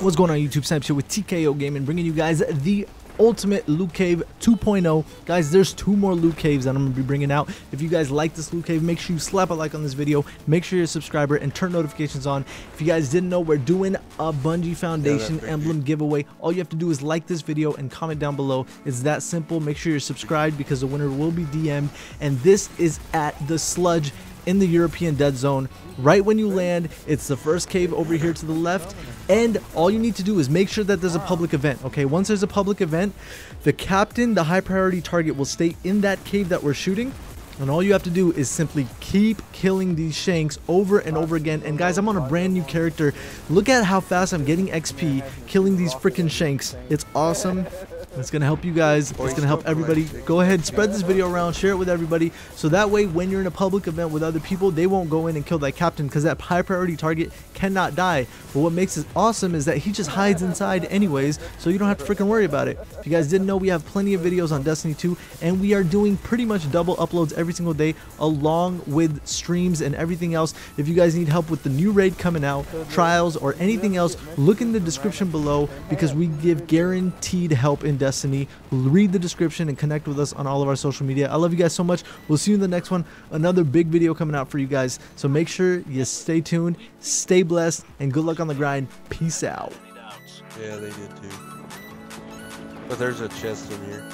What's going on YouTube? Sam here with TKO Gaming bringing you guys the ultimate loot cave 2.0 guys there's two more loot caves that i'm gonna be bringing out. If you guys like this loot cave make sure you slap a like on this video. Make sure you're a subscriber and turn notifications on. If you guys didn't know we're doing a bungie foundation yeah, emblem giveaway. All you have to do is like this video and comment down below. It's that simple. Make sure you're subscribed because the winner will be dm'd and this is at the sludge in the European dead zone. Right when you land, it's the first cave over here to the left. And all you need to do is make sure that there's a public event. Okay, once there's a public event, the captain, the high priority target, will stay in that cave that we're shooting. And all you have to do is simply keep killing these shanks over and over again. And guys, I'm on a brand new character. Look at how fast I'm getting XP killing these freaking shanks. It's awesome. It's going to help you guys. It's going to help everybody. Go ahead, spread this video around, share it with everybody. So that way, when you're in a public event with other people, they won't go in and kill that captain because that high priority target cannot die. But what makes it awesome is that he just hides inside anyways, so you don't have to freaking worry about it. If you guys didn't know, we have plenty of videos on Destiny 2, and we are doing pretty much double uploads every single day, along with streams and everything else. If you guys need help with the new raid coming out, trials, or anything else, look in the description below because we give guaranteed help in Destiny. Read the description and connect with us on all of our social media. I love you guys so much. We'll see you in the next one. Another big video coming out for you guys. So make sure you stay tuned, stay blessed, and good luck on the grind. Peace out. Yeah, they did too. But there's a chest in here.